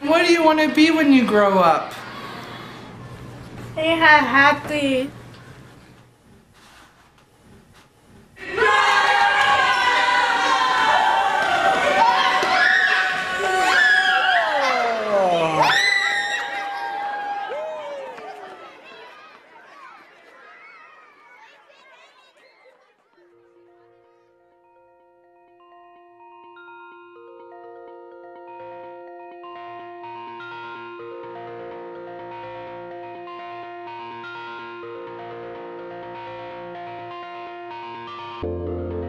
What do you want to be when you grow up? Yeah, happy. Música